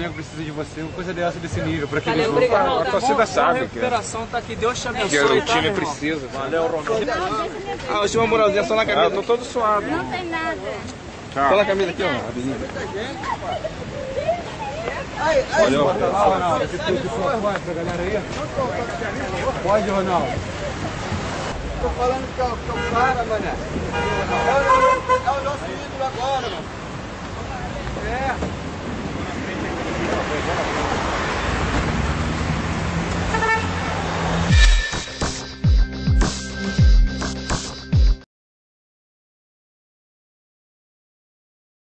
Eu preciso de você, uma coisa dessa desse nível, para que eles vão. A torcida tá sabe. A recuperação que... tá aqui, Deus te abençoe. O time precisa. Valeu, Ronaldo. Ah, eu tinha uma moralzinha só na camisa. Ah, eu tô todo suado. Não tem nada. Tchau. Na camisa aqui, ó, a menina Valeu. Bota lá, Ronaldo, que tu pode pra galera aí. Pode, Ronaldo. Tô falando que é o é cara, mané. É, é o nosso ídolo agora, mano.